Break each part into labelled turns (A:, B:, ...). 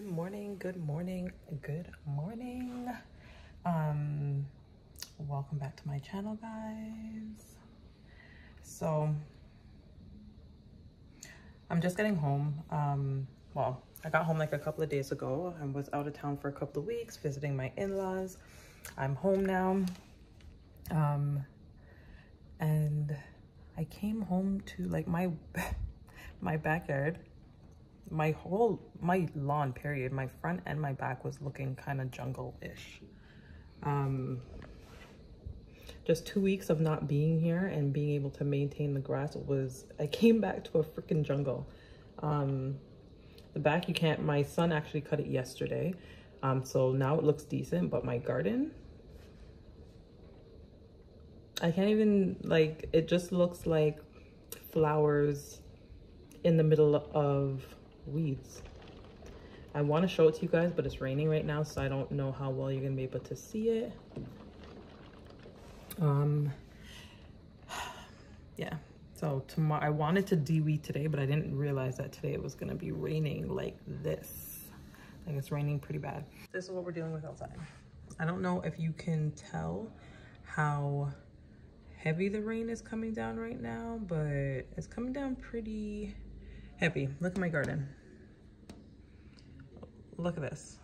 A: good morning good morning good morning. Um welcome back to my channel guys. So i'm just getting home. Um well i got home like a couple of days ago. I was out of town for a couple of weeks visiting my in-laws. I'm home now. Um and i came home to like my my backyard my whole my lawn period my front and my back was looking kind of jungle-ish. Um just two weeks of not being here and being able to maintain the grass was i came back to a freaking jungle. Um the back you can't my son actually cut it yesterday um so now it looks decent but my garden i can't even like it just looks like flowers in the middle of weeds. I want to show it to you guys, but it's raining right now, so I don't know how well you're going to be able to see it. Um, yeah. So tomorrow, I wanted to de-weed today, but I didn't realize that today it was going to be raining like this. Like it's raining pretty bad. This is what we're dealing with outside. I don't know if you can tell how heavy the rain is coming down right now, but it's coming down pretty heavy. Look at my garden. Look at this.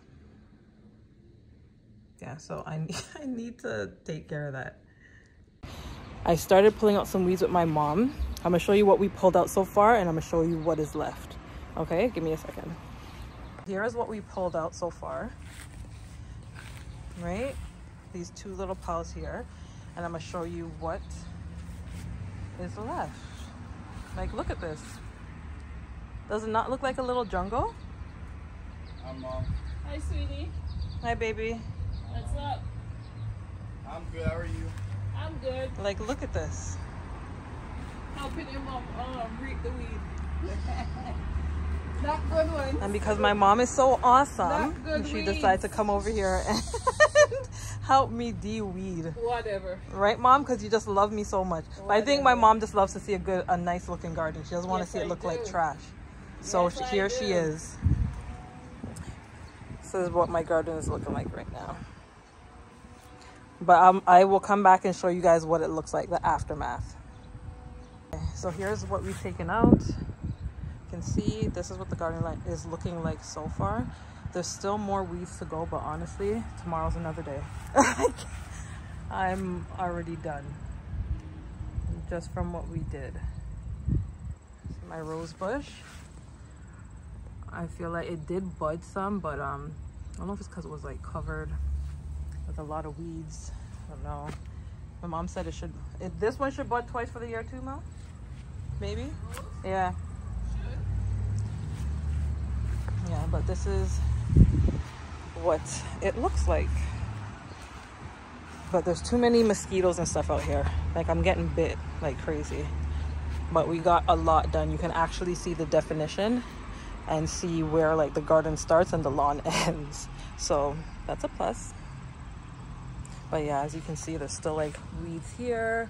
A: Yeah, so I I need to take care of that. I started pulling out some weeds with my mom. I'm gonna show you what we pulled out so far and I'm gonna show you what is left. Okay, give me a second. Here is what we pulled out so far. Right? These two little piles here. And I'm gonna show you what is left. Like, look at this. Does it not look like a little jungle?
B: Hi, Mom.
C: Hi, sweetie.
A: Hi, baby.
C: What's up?
B: I'm good. How are you?
C: I'm good.
A: Like, look at this.
C: Helping your mom um, reap the weed. Not good one.
A: And because my mom is so awesome,
C: good
A: she
C: weeds.
A: decided to come over here and help me de-weed.
C: Whatever.
A: Right, mom? Because you just love me so much. But I think my mom just loves to see a good, a nice looking garden. She doesn't want
C: Yes,
A: to see it
C: I
A: look like trash. So
C: Yes,
A: here she is. This is what my garden is looking like right now. But um, I will come back and show you guys what it looks like, the aftermath. Okay, so here's what we've taken out. You can see this is what the garden like is looking like so far. There's still more weeds to go, but honestly, tomorrow's another day. I'm already done. Just from what we did. See my rose bush. I feel like it did bud some, but um, I don't know if it's because it was like covered with a lot of weeds. I don't know. My mom said it should. It, this one should bud twice for the year too, Mom. Maybe. Yeah. Yeah, but this is what it looks like. But there's too many mosquitoes and stuff out here. Like I'm getting bit like crazy. But we got a lot done. You can actually see the definition and see where like the garden starts and the lawn ends. So that's a plus. But yeah, as you can see, there's still like weeds here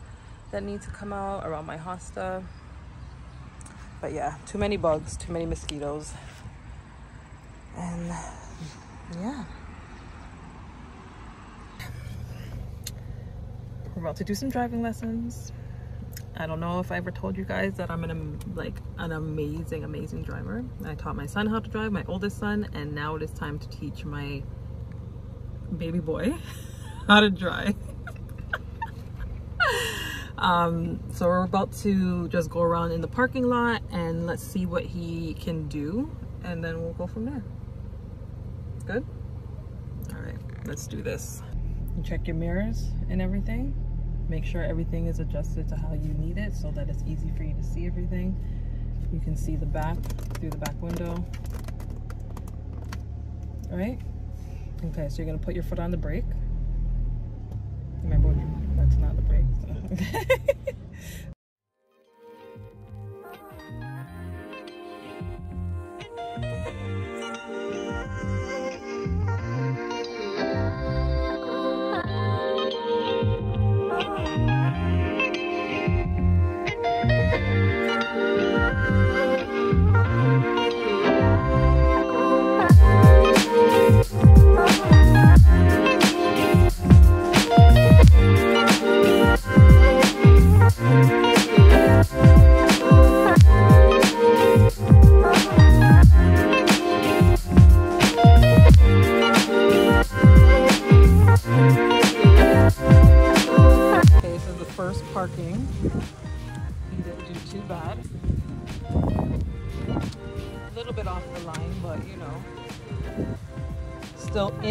A: that need to come out around my hosta. But yeah, too many bugs, too many mosquitoes. And yeah. We're about to do some driving lessons. I don't know if I ever told you guys that I'm an like an amazing, amazing driver. I taught my son how to drive, my oldest son, and now it is time to teach my baby boy how to drive. um, so we're about to just go around in the parking lot and let's see what he can do, and then we'll go from there. Good. All right, let's do this. You check your mirrors and everything. Make sure everything is adjusted to how you need it so that it's easy for you to see everything. You can see the back through the back window. All right? Okay, so you're gonna put your foot on the brake. Remember, that's not the brake. So.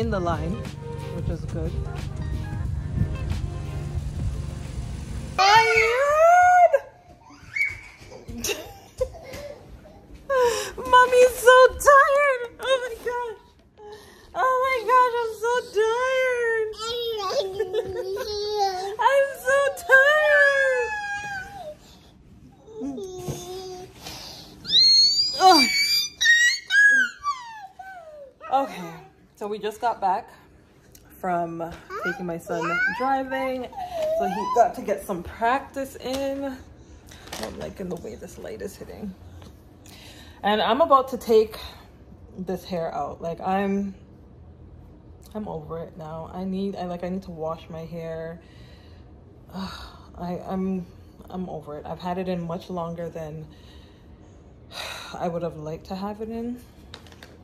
A: in the line, which is good. Mommy's so tired. Oh my gosh. Oh my gosh, I'm so tired. I'm so tired. Ugh. Okay, so we just got back from taking my son driving. So he got to get some practice in. I'm liking the way this light is hitting. And I'm about to take this hair out. Like I'm I'm over it now. I need I like I need to wash my hair. Ugh, I I'm I'm over it. I've had it in much longer than I would have liked to have it in.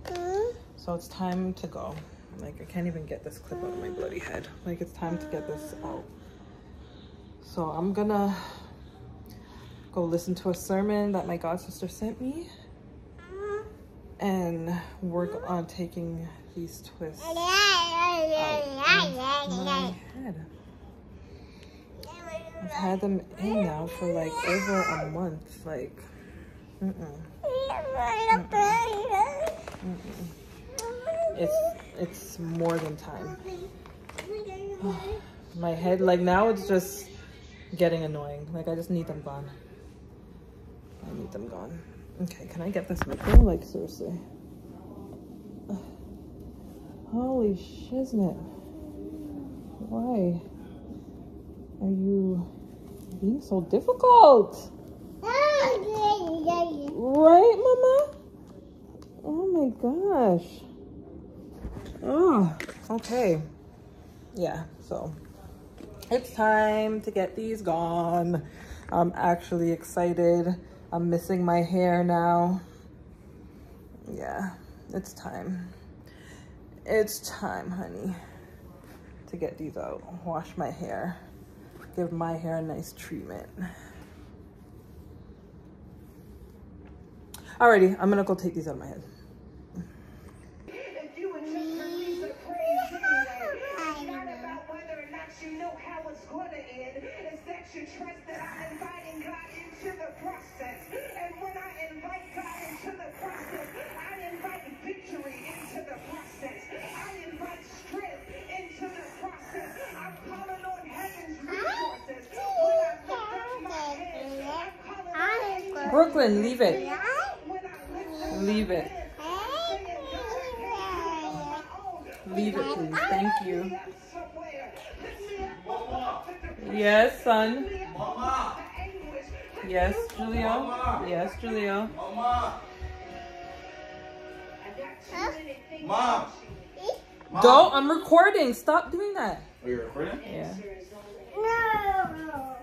A: Mm. So it's time to go. Like I can't even get this clip out of my bloody head. Like it's time to get this out. So I'm gonna go listen to a sermon that my god sister sent me and work on taking these twists out my head. I've had them in now for like over a month. Like, mm -mm. Mm it's it's more than time. my head, like now it's just getting annoying. Like I just need them gone. I need them gone. Okay, can I get this micro? Like seriously. Holy shiznit. Why are you being so difficult? Right, mama? Oh my gosh. Oh, okay. Yeah, so it's time to get these gone. I'm actually excited. I'm missing my hair now. Yeah, it's time. It's time, honey, to get these out. Wash my hair. Give my hair a nice treatment. Alrighty, I'm gonna go take these out of my head. Brooklyn, leave it. Leave it. Leave it, please. Thank you. Yes, son. Yes, Julio. Yes, Julio. Mom. Don't. I'm recording. Stop doing that.
B: Oh, Are you recording?
A: Yeah.
D: No.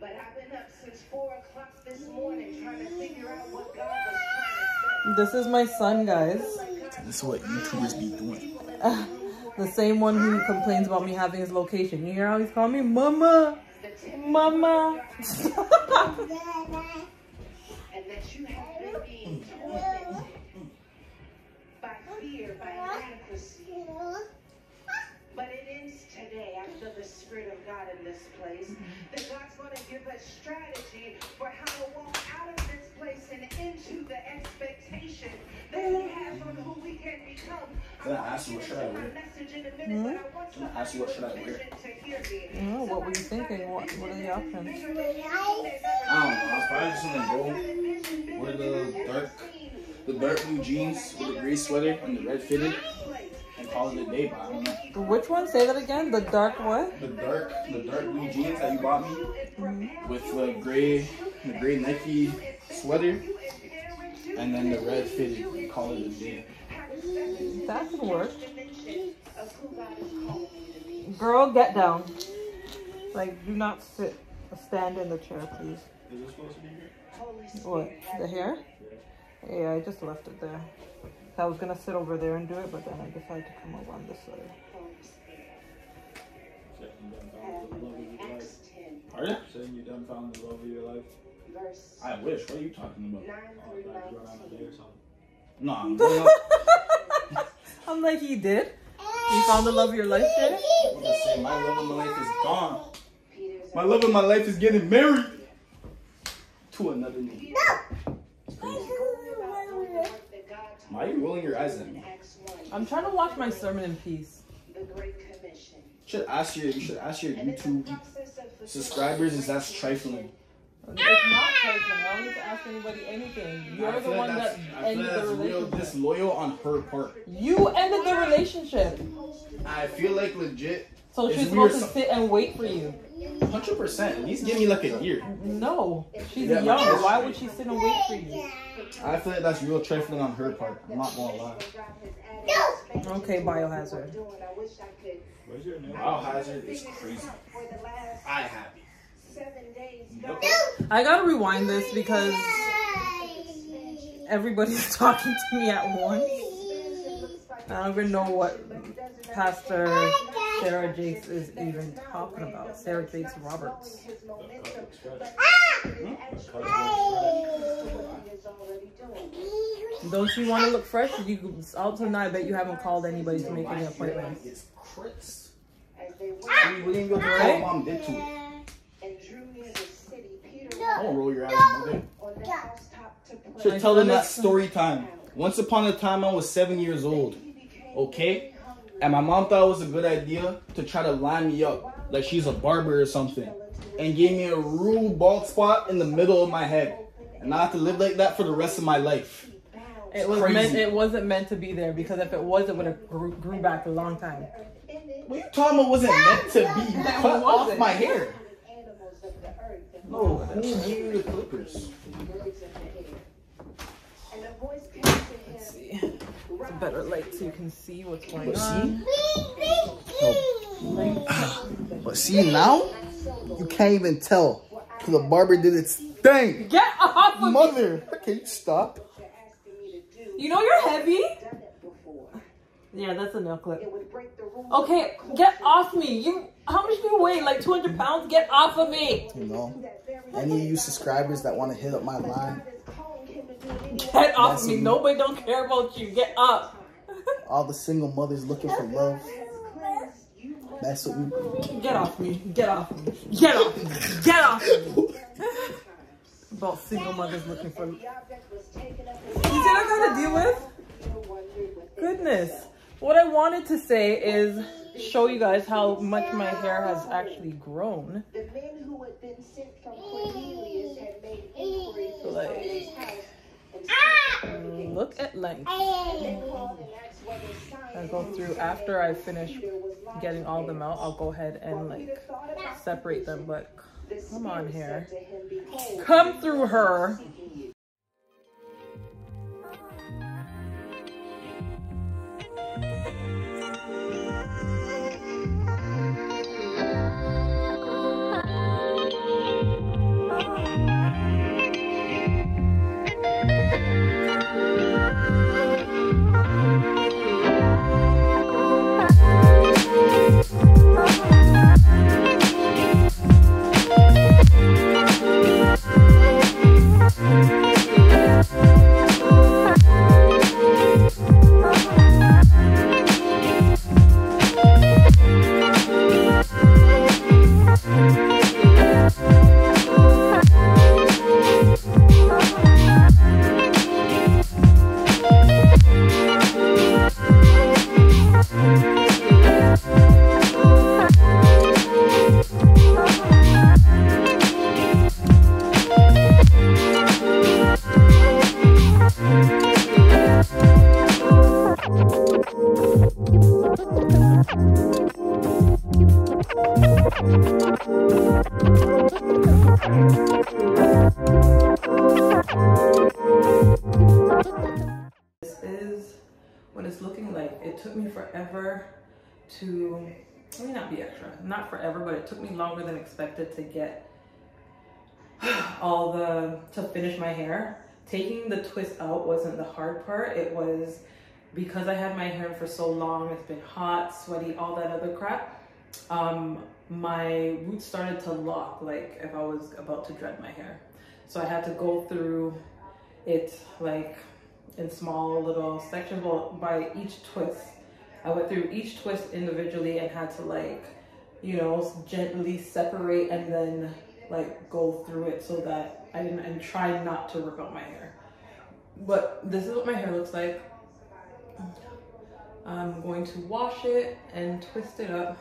D: But I've been up since four o'clock this morning trying to figure out what God was trying
A: to say. This is my son, guys.
B: This is what YouTubers be doing.
A: the same one who complains about me having his location. You hear how he's calling me? Mama! Mama! and that you have been being tormented by fear, by inadequacy. But it ends today. I feel the Spirit of God in this place. That God's going to give us strategy for how to walk out of this place and into the expectation that He has on who we can become.
B: Can I ask you what should I wear?
A: Hmm?
B: Can I ask you what should I wear?
A: Oh, what were you thinking? What, what are the options? I
B: don't know. I was probably just gonna go with the dark, the dark blue jeans with the gray sweater and the red fitted and call it a day. But I don't know.
A: Which one? Say that again. The dark what?
B: The dark, the dark blue jeans that you bought me mm -hmm. with the gray, the gray Nike sweater, and then the red fitted. Call it a day.
A: That could work. Girl, get down. Like, do not sit. Stand in the chair, please.
B: Is this supposed to be here?
A: What? The hair? Yeah, I just left it there. I was gonna sit over there and do it, but then I decided to come over on this side.
B: Are you done found the love of your life.
D: Acts 10,
B: Pardon? Saying you done found the love of your life.
D: verse
B: I wish. What are you talking about?
D: 9
B: Oh,
D: through
B: like run out a day
D: 19.
B: or something. No, I'm going up.
A: I'm like, he did? You found the love of your life, Jay?
B: I'm gonna say my love of my life is gone. My love of my life is getting married to another nigga. Why are you rolling your eyes at me?
A: I'm trying to watch my sermon in peace.
D: The Great Commission.
B: You should ask your you should ask your
D: And in the
B: YouTube subscribers is that's trifling.
A: It's not trifling. I don't need to ask anybody anything. You're the one that
B: that's- I feel
A: ended the relationship.
B: disloyal on her part.
A: You ended the relationship.
B: I feel like legit,
A: So
B: It's
A: she's supposed to sit and wait for you.
B: hundred percent. At least give me like a year.
A: No. She's
B: Yeah,
A: young. Why would she sit and wait for you?
B: I feel like that's real trifling on her part. I'm not gonna lie.
A: Okay, biohazard.
B: Where's your name? Biohazard is crazy. I happy.
D: Seven days.
B: Nope.
A: I gotta rewind this because everybody's talking to me at once. I don't even know what Pastor Sarah Jakes is even talking about. Sarah Jakes Roberts. Hmm? Don't you want to look fresh? You out tonight. I bet you haven't called anybody to make any appointments.
B: It's Chris.
D: As they went
B: We we didn't go through
A: Right?
B: mom did to it.
D: and drew near the city, Peter
B: Don't roll your eyes, mother.
D: on the housetop to.
B: Should tell them that story time. Once upon a time, I was seven years old. Okay? And my mom thought it was a good idea to try to line me up like she's a barber or something. And gave me a rude bald spot in the middle of my head. And I have to live like that for the rest of my life.
A: It was
B: Crazy.
A: meant. It wasn't meant to be there because if it was, it would have grew, grew back a long time.
B: What you talking about wasn't meant to be
A: That
B: cut off my hair?
D: Oh, Animals of the earth and
B: No, who gave you the clippers?
D: birds of the air. And a voice came to him.
A: See, it's a better light so you can see what's going
B: But
A: on.
B: see? But see now? You can't even tell. Because the barber did its thing.
A: Get off of me!
B: Mother, can you stop?
D: You're asking me to do.
A: You know you're heavy.
D: Done it before.
A: Yeah, that's a nail clip.
D: It would break the rules.
A: Okay, get off me. You, how much do you weigh? Like 200 pounds? Get off of me.
B: You know, any of you subscribers that want to hit up my line,
A: Get off
B: That's
A: of me.
B: a-
A: Nobody don't care about you. Get up.
B: all the single mothers looking for love, that's what we
A: Get off me. Get off me. Get off me. Get off me. About single mothers looking for. love. You see what I gotta deal with? Goodness. What I wanted to say is show you guys how much my hair has actually grown.
D: The men who had been sent from Cornelius had made inquiries in
A: Like-
D: Simon's house and
A: Mm, Mm, look at length. I go through after I finish getting all them out. I'll go ahead and like separate them. But come on here. Come through her. Than expected to get all the, to finish my hair. Taking the twist out wasn't the hard part. It was because I had my hair for so long, it's been hot, sweaty, all that other crap. um, my roots started to lock, like if I was about to dread my hair. So I had to go through it like in small little sections. Well, by each twist, I went through each twist individually and had to like, you know, gently separate and then like go through it so that I didn't and try not to rip out my hair. But this is what my hair looks like. I'm going to wash it and twist it up